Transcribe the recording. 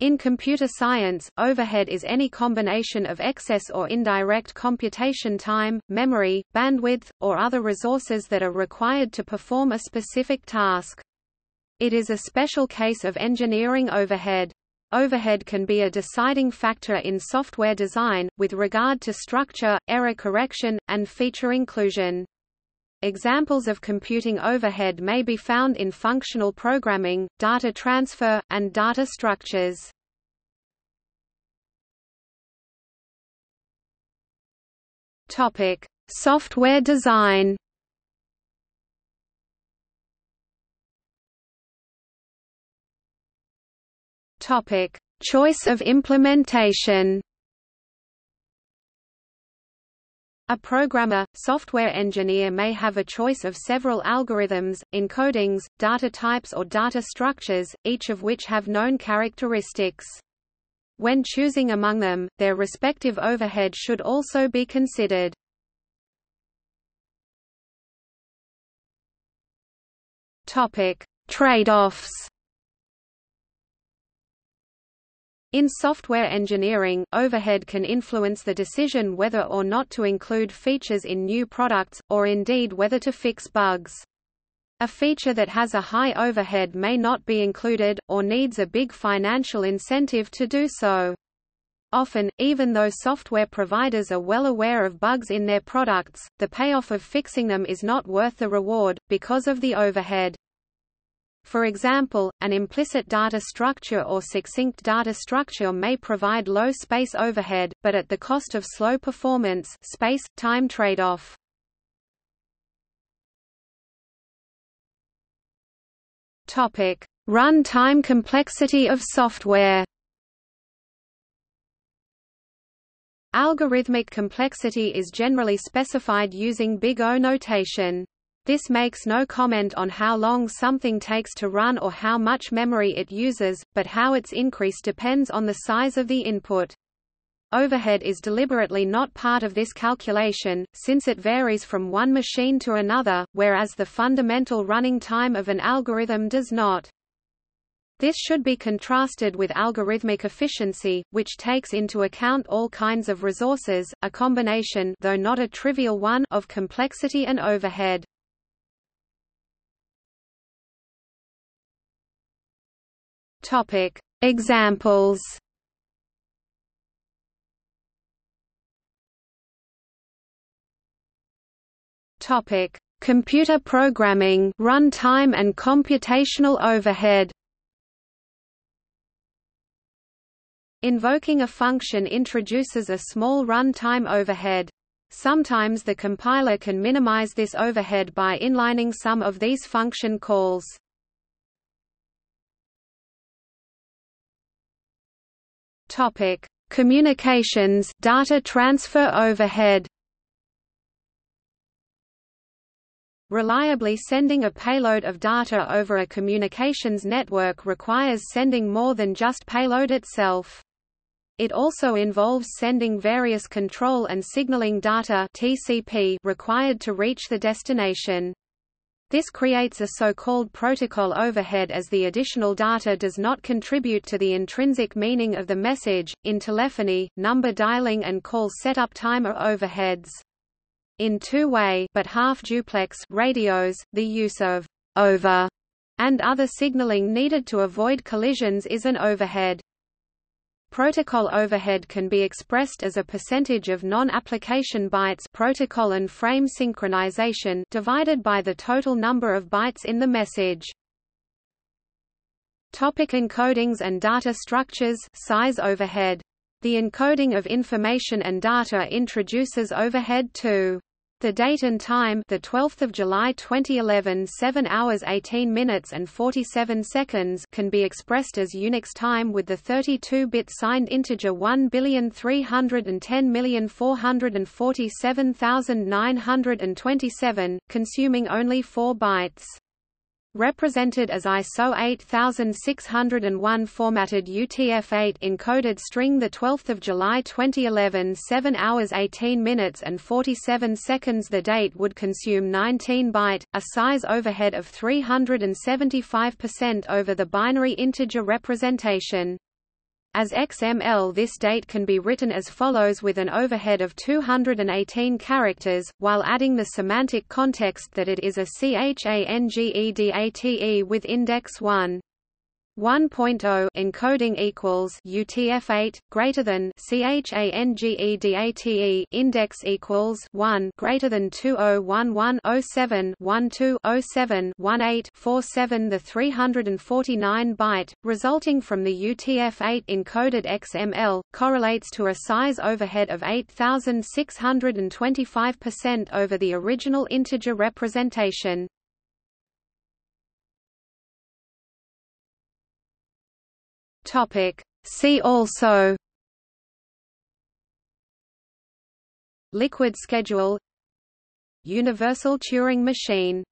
In computer science, overhead is any combination of excess or indirect computation time, memory, bandwidth, or other resources that are required to perform a specific task. It is a special case of engineering overhead. Overhead can be a deciding factor in software design, with regard to structure, error correction, and feature inclusion. Examples of computing overhead may be found in functional programming, data transfer, and data structures. Topic: Software design. Topic: Choice of implementation. A programmer, software engineer may have a choice of several algorithms, encodings, data types or data structures, each of which have known characteristics. When choosing among them, their respective overhead should also be considered. Trade-offs In software engineering, overhead can influence the decision whether or not to include features in new products, or indeed whether to fix bugs. A feature that has a high overhead may not be included, or needs a big financial incentive to do so. Often, even though software providers are well aware of bugs in their products, the payoff of fixing them is not worth the reward, because of the overhead. For example, an implicit data structure or succinct data structure may provide low space overhead, but at the cost of slow performance space-time trade-off. Topic: Run-time complexity of software. Algorithmic complexity is generally specified using Big O notation. This makes no comment on how long something takes to run or how much memory it uses, but how its increase depends on the size of the input. Overhead is deliberately not part of this calculation, since it varies from one machine to another, whereas the fundamental running time of an algorithm does not. This should be contrasted with algorithmic efficiency, which takes into account all kinds of resources, a combination though not a trivial one of complexity and overhead. Topic: Examples. Topic: Computer programming, runtime and computational overhead. Invoking a function introduces a small runtime overhead. Sometimes the compiler can minimize this overhead by inlining some of these function calls. Topic: Communications data transfer overhead. Reliably sending a payload of data over a communications network requires sending more than just payload itself. It also involves sending various control and signaling data TCP required to reach the destination. This creates a so-called protocol overhead as the additional data does not contribute to the intrinsic meaning of the message. In telephony, number dialing and call setup time are overheads. In two-way but half-duplex radios, the use of over and other signaling needed to avoid collisions is an overhead. Protocol overhead can be expressed as a percentage of non-application bytes protocol and frame synchronization divided by the total number of bytes in the message. Topic encodings and data structures size overhead. The encoding of information and data introduces overhead too. The date and time, the 12th of July 2011, 7 hours 18 minutes and 47 seconds, can be expressed as Unix time with the 32-bit signed integer 1,310,447,927, consuming only 4 bytes. Represented as ISO 8601 formatted UTF-8 encoded string 12 July 2011 7 hours 18 minutes and 47 seconds The date would consume 19 byte, a size overhead of 375% over the binary integer representation. As XML this date can be written as follows with an overhead of 218 characters, while adding the semantic context that it is a CHANGEDATE with index 1. 1.0 encoding equals UTF-8 greater than CHANGEDATE index equals 1 greater than 201107 1207 1847 the 349 byte resulting from the UTF-8 encoded XML correlates to a size overhead of 8625% over the original integer representation Topic. See also Liquid schedule Universal Turing machine